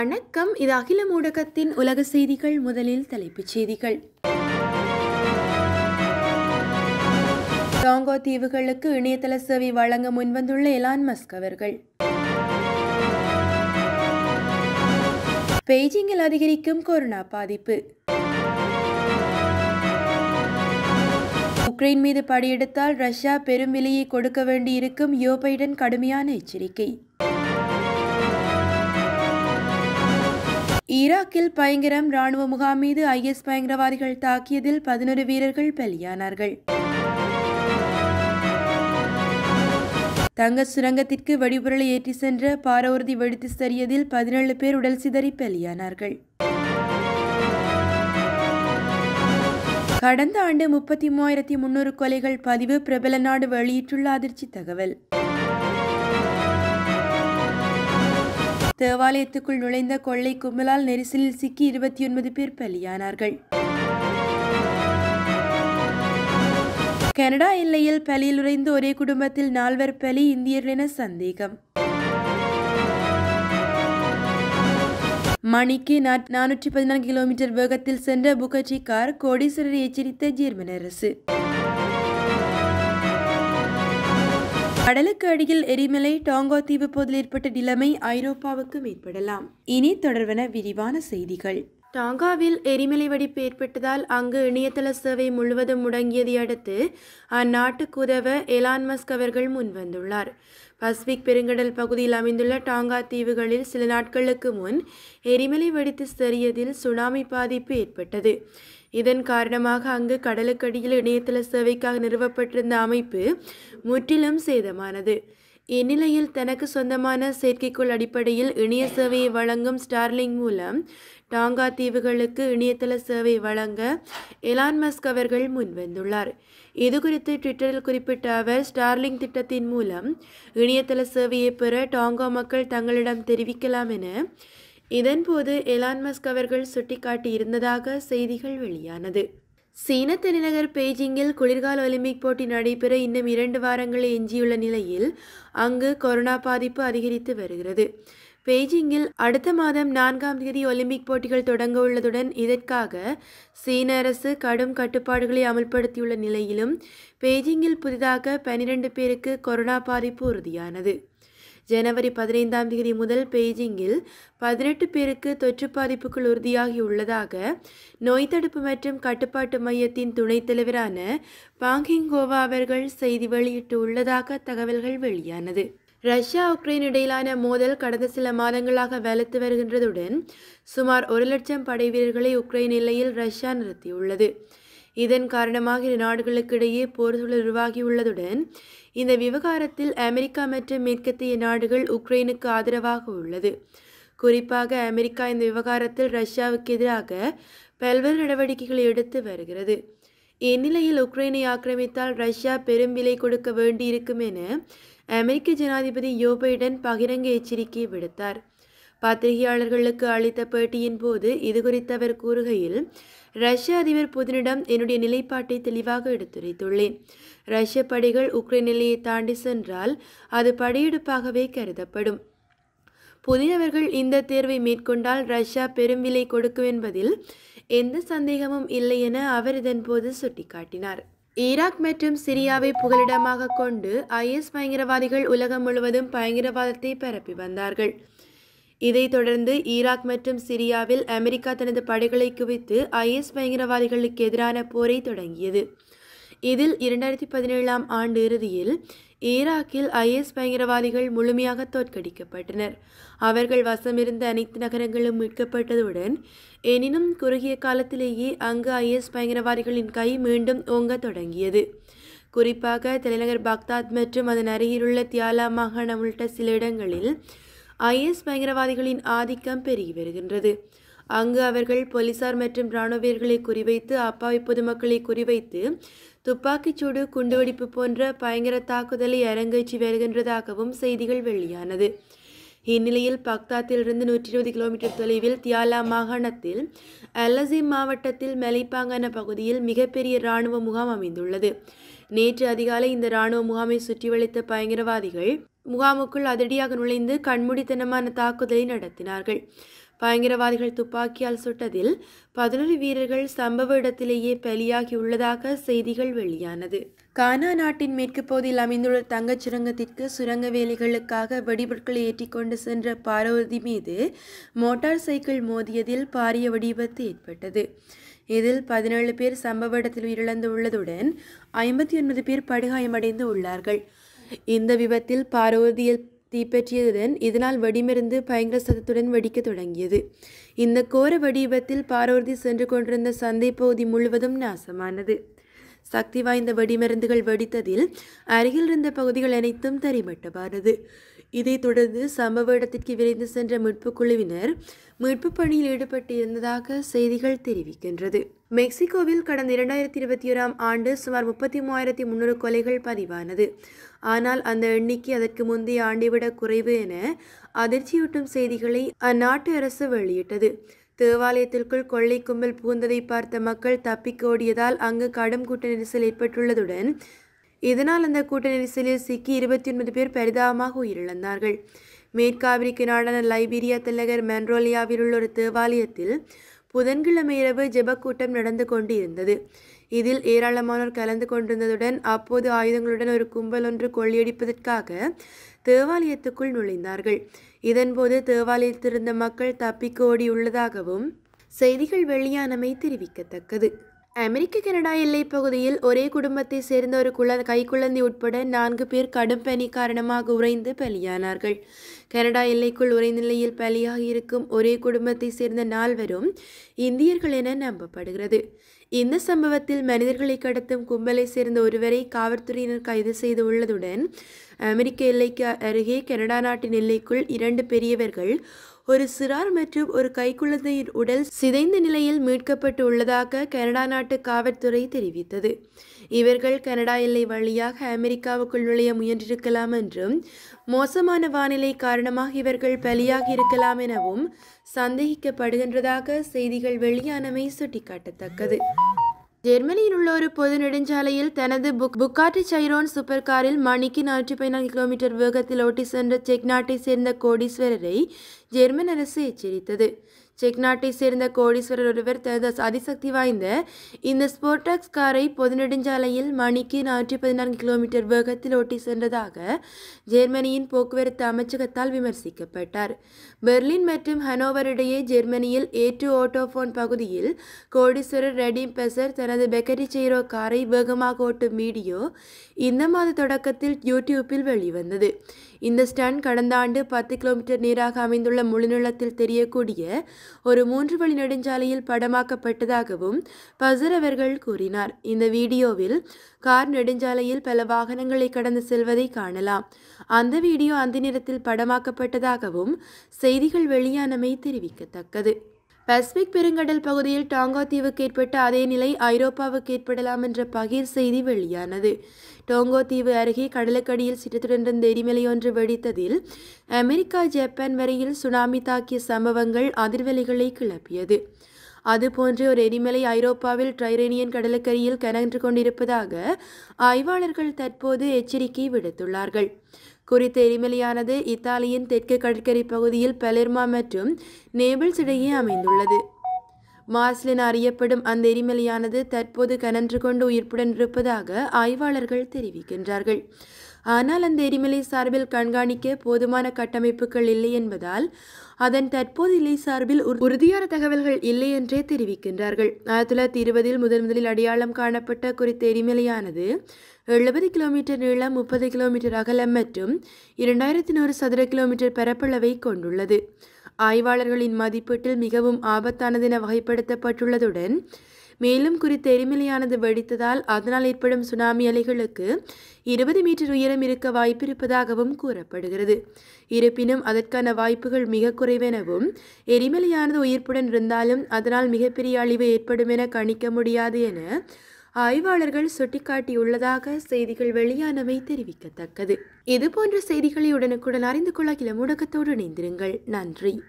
வணக்கம். இது அகில ஊடகத்தின் உலக செய்திகள் முதலில் தலைப்புச் செய்திகள். டாங்கோ தீவுகளுக்கு இணையதள சேவை வழங்க முன்வந்துள்ள எலான் மஸ்க் அவர்கள். பெய்ஜிங்கில் அதிகரிக்கும் கொரோனா பாதிப்பு. உக்ரைன் மீது படையெடுத்தால் ரஷ்யா பெரும் விலையை கொடுக்க வேண்டியிருக்கும் யோ பைடன் கடுமையான எச்சரிக்கை. ஈராக்கில் பயங்கரம் ராணுவ முகாம் மீது ஐஎஸ் பயங்கரவாதிகள் தாக்கியதில் பதினொரு வீரர்கள் பலியானார்கள். தங்க சுரங்கத்திற்கு வெடிபொருளை ஏற்றி சென்ற பாரவூர்தி வெடித்து சரியதில் பதினேழு பேர் உடல் சிதறி பலியானார்கள். கடந்த ஆண்டு முப்பத்தி மூவாயிரத்தி முன்னூறு கொலைகள் பதிவு பிரபல நாடு வெளியிட்டுள்ள அதிர்ச்சி தகவல். தேவாலயத்துக்குள் நுழைந்த கொள்ளை கும்பலால் நெரிசலில் சிக்கி இருபத்தி ஒன்பது பேர் பலியானார்கள். கனடா எல்லையில் பலியில் உறைந்து ஒரே குடும்பத்தில் நால்வர் பலி இந்தியர்கள் என சந்தேகம். மணிக்கு நானூற்றி பதினான்கு கிலோமீட்டர் வேகத்தில் சென்ற புகட்சி கார் கோடீஸ்வரரை எச்சரித்த ஜெர்மன் அரசு. கடலுக்கு அடியில் எரிமலை டாங்கோ தீவு போதில் ஏற்பட்ட நிலைமை ஐரோப்பாவுக்கு மேற்படலாம். இனி தொடர்வன விரிவான செய்திகள். டாங்காவில் எரிமலை வெடிப்பு ஏற்பட்டதால் அங்கு இணையதள சேவை முழுவதும் முடங்கியதை அடுத்து அந்நாட்டுக்கு உதவ எலான் மஸ்க் அவர்கள் முன்வந்துள்ளார். பசிபிக் பெருங்கடல் பகுதியில் அமைந்துள்ள டாங்கா தீவுகளில் சில நாட்களுக்கு முன் எரிமலை வெடித்து சரியதில் சுனாமி பாதிப்பு ஏற்பட்டது. இதன் காரணமாக அங்கு கடலுக்கடியில் இணையதள சேவைக்காக நிறுவப்பட்டிருந்த அமைப்பு முற்றிலும் சேதமானது. இந்நிலையில் தனக்கு சொந்தமான செயற்கைக்கோள் அடிப்படையில் இணைய சேவையை வழங்கும் ஸ்டார்லிங் மூலம் டாங்கா தீவுகளுக்கு இணையதள சேவை வழங்க எலான் மஸ்க் அவர்கள் முன்வந்துள்ளார். இதுகுறித்து ட்விட்டரில் குறிப்பிட்ட அவர் ஸ்டார்லிங் திட்டத்தின் மூலம் இணையதள சேவையை பெற டாங்கா மக்கள் தங்களிடம் தெரிவிக்கலாம் என இதன்போது எலான் மஸ்க் அவர்கள் சுட்டிக்காட்டி இருந்ததாக செய்திகள் வெளியானது. சீன தலைநகர் பெய்ஜிங்கில் குளிர்கால ஒலிம்பிக் போட்டி நடைபெற இன்னும் இரண்டு வாரங்கள் எஞ்சியுள்ள நிலையில் அங்கு கொரோனா பாதிப்பு அதிகரித்து வருகிறது. பெய்ஜிங்கில் அடுத்த மாதம் நான்காம் தேதி ஒலிம்பிக் போட்டிகள் தொடங்க உள்ளதுடன் இதற்காக சீன அரசு கடும் கட்டுப்பாடுகளை அமல்படுத்தியுள்ள நிலையிலும் பெய்ஜிங்கில் புதிதாக பனிரெண்டு பேருக்கு கொரோனா பாதிப்பு உறுதியானது. ஜனவரி பதினைந்தாம் தேதி முதல் பெய்ஜிங்கில் பதினெட்டு பேருக்கு தொற்று பாதிப்புகள் உறுதியாகியுள்ளதாக நோய் தடுப்பு மற்றும் கட்டுப்பாட்டு மையத்தின் துணைத் தலைவரான பாங்கிங்கோவா அவர்கள் செய்தி வெளியிட்டு உள்ளதாக தகவல்கள் வெளியானது. ரஷ்யா உக்ரைன் இடையிலான மோதல் கடந்த சில மாதங்களாக வலுத்து வருகின்றதுடன் சுமார் ஒரு லட்சம் படை வீரர்களை உக்ரைன் எல்லையில் ரஷ்யா நிறுத்தியுள்ளது. இதன் காரணமாக இரு நாடுகளுக்கிடையே போர் சூழல் உருவாகியுள்ளதுடன் இந்த விவகாரத்தில் அமெரிக்கா மற்றும் மேற்கத்திய நாடுகள் உக்ரைனுக்கு ஆதரவாக உள்ளது. குறிப்பாக அமெரிக்கா இந்த விவகாரத்தில் ரஷ்யாவுக்கு எதிராக பல்வேறு நடவடிக்கைகளை எடுத்து வருகிறது. இந்நிலையில் உக்ரைனை ஆக்கிரமித்தால் ரஷ்யா பெரும் விலை கொடுக்க வேண்டியிருக்கும் என அமெரிக்க ஜனாதிபதி ஜோ பைடன் பகிரங்க எச்சரிக்கை விடுத்தார். பத்திரிகையாளர்களுக்கு அளித்த பேட்டியின் போது இதுகுறித்து அவர் கூறுகையில் ரஷ்ய அதிபர் புதினிடம் என்னுடைய நிலைப்பாட்டை தெளிவாக எடுத்துரைத்துள்ளேன். ரஷ்ய படைகள் உக்ரைன் நிலையை தாண்டி சென்றால் அது படையெடுப்பாகவே கருதப்படும். புதின் அவர்கள் இந்த தேர்வை மேற்கொண்டால் ரஷ்யா பெரும் விலை கொடுக்கும் என்பதில் எந்த சந்தேகமும் இல்லை என அவர் இதன்போது சுட்டிக்காட்டினார். ஈராக் மற்றும் சிரியாவை புகலிடமாக கொண்டு ஐஎஸ் பயங்கரவாதிகள் உலகம் முழுவதும் பயங்கரவாதத்தை பரப்பி வந்தார்கள். இதைத் தொடர்ந்து ஈராக் மற்றும் சிரியாவில் அமெரிக்கா தனது படைகளை குவித்து ஐஎஸ் பயங்கரவாதிகளுக்கு எதிரான போரை தொடங்கியது. இதில் இரண்டாயிரத்தி பதினேழாம் ஆண்டு இறுதியில் ஈராக்கில் ஐஎஸ் பயங்கரவாதிகள் முழுமையாக தோற்கடிக்கப்பட்டனர். அவர்கள் வசமிருந்த அனைத்து நகரங்களும் மீட்கப்பட்டதுடன் எனினும் குறுகிய காலத்திலேயே அங்கு ஐஎஸ் பயங்கரவாதிகளின் கை மீண்டும் ஓங்க தொடங்கியது. குறிப்பாக தலைநகர் பாக்தாத் மற்றும் அதன் அருகிலுள்ள தியாலா மாகாணம் உள்ளிட்ட சில இடங்களில் ஐஎஸ் பயங்கரவாதிகளின் ஆதிக்கம் பெருகி வருகின்றது. அங்கு அவர்கள் போலீசார் மற்றும் இராணுவ வீரர்களை குறிவைத்து அப்பாவி பொதுமக்களை குறிவைத்து துப்பாக்கிச்சூடு குண்டுவெடிப்பு போன்ற பயங்கர தாக்குதலை அரங்கேற்றி வருகின்றதாகவும் செய்திகள் வெளியானது. இந்நிலையில் பக்தாத்திலிருந்து நூற்றி இருபது கிலோமீட்டர் தொலைவில் தியாலா மாகாணத்தில் அலசிம் மாவட்டத்தில் மலைப்பாங்கான பகுதியில் மிகப்பெரிய இராணுவ முகாம் அமைந்துள்ளது. நேற்று அதிகாலை இந்த இராணுவ முகாமை சுற்றி வளைத்த பயங்கரவாதிகள் முகாமுக்குள் அதிரடியாக நுழைந்து கண்மூடித்தனமான தாக்குதலை நடத்தினார்கள். பயங்கரவாதிகள் துப்பாக்கியால் சுட்டதில் பதினொரு வீரர்கள் சம்பவ இடத்திலேயே பலியாகி உள்ளதாக செய்திகள் வெளியானது. கானா நாட்டின் மேற்கு பகுதியில் அமைந்துள்ள தங்கச் சுரங்கத்திற்கு சுரங்க வேலைகளுக்காக வெடிபொருட்களை ஏற்றிக்கொண்டு சென்ற பார்வதி மீது மோட்டார் சைக்கிள் மோதியதில் பாரிய வெடிவிபத்து ஏற்பட்டது. இதில் பதினேழு பேர் சம்பவ இடத்தில் உயிரிழந்து உள்ளதுடன் ஐம்பத்தி ஒன்பது பேர் படுகாயமடைந்து உள்ளார்கள். இந்த விபத்தில் பார்வதியில் தீப்பற்றியதுடன் இதனால் வெடிமருந்து பயங்கர சத்தத்துடன் வெடிக்க தொடங்கியது. இந்த கோர வெடி விபத்தில் பார்வதி சென்று கொண்டிருந்த சந்தை பகுதி முழுவதும் நாசமானது. சக்தி வாய்ந்த வெடிமருந்துகள் வெடித்ததில் அருகில் இருந்த பகுதிகள் அனைத்தும் தரிமட்டமானது இதைத் தொடர்ந்து சம்பவ இடத்திற்கு விரைந்து சென்ற மீட்புக் குழுவினர் மீட்புப் பணியில் ஈடுபட்டு இருந்ததாக செய்திகள் தெரிவிக்கின்றது. மெக்சிகோவில் கடந்த இரண்டாயிரத்தி இருபத்தி ஓராம் ஆண்டு சுமார் முப்பத்தி மூவாயிரத்தி முன்னூறு கொலைகள் பதிவானது. ஆனால் அந்த எண்ணிக்கை அதற்கு முந்தைய ஆண்டைவிட குறைவு என அதிர்ச்சியூட்டும் செய்திகளை அந்நாட்டு அரசு வெளியிட்டது. தேவாலயத்திற்குள் கொள்ளை கும்பல் புகுந்ததை பார்த்த மக்கள் தப்பிக்கோடியதால் அங்கு கடும் கூட்ட நெரிசல் ஏற்பட்டுள்ளதுடன் இதனால் அந்த கூட்ட நெரிசலில் சிக்கி இருபத்தி ஒன்பது பேர் பரிதாபமாக உயிரிழந்தார்கள். மேற்காவிரிக்கு நாடான லைபீரியா தலைநகர் மென்ரோலியாவில் உள்ள ஒரு தேவாலயத்தில் புதன்கிழமை இரவு ஜெபக்கூட்டம் நடந்து கொண்டிருந்தது. இதில் ஏராளமானோர் கலந்து கொண்டிருந்ததுடன் அப்போது ஆயுதங்களுடன் ஒரு கும்பல் ஒன்று கொள்ளையடிப்பதற்காக தேவாலயத்துக்குள் நுழைந்தார்கள். இதன்போது தேவாலயத்திலிருந்த மக்கள் தப்பிக்கோடி உள்ளதாகவும் செய்திகள் வெளியானமை தெரிவிக்கத்தக்கது. அமெரிக்க கனடா எல்லைப் பகுதியில் ஒரே குடும்பத்தை சேர்ந்த ஒரு குழ கைக்குழந்தை உட்பட நான்கு பேர் கடும் பனி காரணமாக உறைந்து பலியானார்கள். கனடா எல்லைக்குள் உறைந்த நிலையில் பலியாக இருக்கும் ஒரே குடும்பத்தை சேர்ந்த நால்வரும் இந்தியர்கள் என நம்பப்படுகிறது. இந்த சம்பவத்தில் மனிதர்களை கடத்தும் கும்பலை சேர்ந்த ஒருவரை காவல்துறையினர் கைது செய்து உள்ளதுடன் அமெரிக்க எல்லைக்கு அருகே கனடா நாட்டின் எல்லைக்குள் இரண்டு பெரியவர்கள் ஒரு சிறார் மற்றும் ஒரு கைக்குழந்தையின் உடல் சிதைந்த நிலையில் மீட்கப்பட்டு உள்ளதாக கனடா நாட்டு காவல்துறை தெரிவித்தது. இவர்கள் கனடா எல்லை வழியாக அமெரிக்காவுக்குள் நுழைய முயன்றிருக்கலாம் என்றும் மோசமான வானிலை காரணமாக இவர்கள் பலியாகி இருக்கலாம் எனவும் சந்தேகிக்கப்படுகின்றதாக செய்திகள் வெளியானமை சுட்டிக்காட்டத்தக்கது. ஜெர்மனியில் உள்ள ஒரு பொது நெடுஞ்சாலையில் தனது புக் புக்காட்டி சைரோன் சூப்பர் காரில் மணிக்கு நானூற்றி பதினான்கு கிலோமீட்டர் வேகத்தில் ஓட்டி சென்ற செக் நாட்டை சேர்ந்த கோடீஸ்வரரை ஜெர்மன் அரசு எச்சரித்தது. செக் நாட்டை சேர்ந்த கோடீஸ்வரர் ஒருவர் தனது அதிசக்தி வாய்ந்த இந்த ஸ்போர்டாக்ஸ் காரை பொதுநெடுஞ்சாலையில் மணிக்கு நானூற்றி பதினான்கு கிலோமீட்டர் வேகத்தில் ஓட்டி சென்றதாக ஜெர்மனியின் போக்குவரத்து அமைச்சகத்தால் விமர்சிக்கப்பட்டார். பெர்லின் மற்றும் ஹனோவர் இடையே ஜெர்மனியில் ஏ டு ஓட்டோஃபோன் பகுதியில் கோடீஸ்வரர் ரெடிம் பெசர் தனது பெக்கரி செய்ரோ காரை வேகமாக ஓட்டும் வீடியோ இந்த மாத தொடக்கத்தில் யூடியூப்பில் வெளிவந்தது. இந்த ஸ்டாண்ட் கடந்த ஆண்டு பத்து கிலோமீட்டர் நீராக அமைந்துள்ள முழுநிலத்தில் தெரியக்கூடிய ஒரு மூன்று வழி நெடுஞ்சாலையில் படமாக்கப்பட்டதாகவும் பசர் அவர்கள் கூறினார். இந்த வீடியோவில் கார் நெடுஞ்சாலையில் பல வாகனங்களை கடந்து செல்வதை காணலாம். அந்த வீடியோ அந்த நேரத்தில் படமாக்கப்பட்டதாகவும் செய்திகள் வெளியானமை தெரிவிக்கத்தக்கது. பசிபிக் பெருங்கடல் பகுதியில் டாங்கா தீவுக்கு ஏற்பட்ட அதே நிலை ஐரோப்பாவுக்கு ஏற்படலாம் என்ற பகிர் செய்தி வெளியானது. டோங்கோ தீவு அருகே கடலுக்கடியில் சிட்டத்துடன் எரிமலையொன்று எரிமலை ஒன்று வெடித்ததில் அமெரிக்கா ஜப்பான் வரையில் சுனாமி தாக்கிய சம்பவங்கள் அதிர்வலைகளை கிளப்பியது. அதுபோன்ற ஒரு எரிமலை ஐரோப்பாவில் ட்ரைரேனியன் கடலுக்கரியில் கனன்று கொண்டிருப்பதாக ஆய்வாளர்கள் தற்போது எச்சரிக்கை விடுத்துள்ளார்கள். குறித்த எரிமலையானது இத்தாலியின் தெற்கு கடற்கரை பகுதியில் பெலர்மா மற்றும் நேபிள்ஸ் இடையே அமைந்துள்ளது. மார்ஸ்லின் அறியப்படும் அந்த எரிமலையானது தற்போது கனன்று கொண்டு உயிர்ப்புடன் இருப்பதாக ஆய்வாளர்கள் தெரிவிக்கின்றார்கள். ஆனால் அந்த எரிமலை சார்பில் கண்காணிக்க போதுமான கட்டமைப்புகள் இல்லை என்பதால் அதன் தற்போது இல்லை சார்பில் உறுதியான தகவல்கள் இல்லை என்றே தெரிவிக்கின்றார்கள். ஆயிரத்தி தொள்ளாயிரத்தி இருபதில் முதன் முதலில் அடையாளம் காணப்பட்ட குறித்த எரிமலையானது எழுபது கிலோமீட்டர் நீளம் முப்பது கிலோமீட்டர் அகலம் மற்றும் இரண்டாயிரத்தி நூறு சதுர கிலோமீட்டர் பரப்பளவை கொண்டுள்ளது. ஆய்வாளர்களின் மதிப்பீட்டில் மிகவும் ஆபத்தானது என வகைப்படுத்தப்பட்டுள்ளதுடன் மேலும் குறித்த எரிமலையானது வெடித்ததால் அதனால் ஏற்படும் சுனாமி அலைகளுக்கு இருபது மீட்டர் உயரம் இருக்க வாய்ப்பிருப்பதாகவும் கூறப்படுகிறது. இருப்பினும் அதற்கான வாய்ப்புகள் மிக குறைவெனவும் எரிமலையானது உயிர்ப்புடன் இருந்தாலும் அதனால் மிகப்பெரிய அழிவு ஏற்படும் என கணிக்க முடியாது என ஆய்வாளர்கள் சுட்டிக்காட்டியுள்ளதாக செய்திகள் வெளியானவை தெரிவிக்கத்தக்கது. இதுபோன்ற செய்திகளை உடனுக்குடன் அறிந்து கொள்ள கிள முடக்கத்தோடு இணைந்திருங்கள். நன்றி.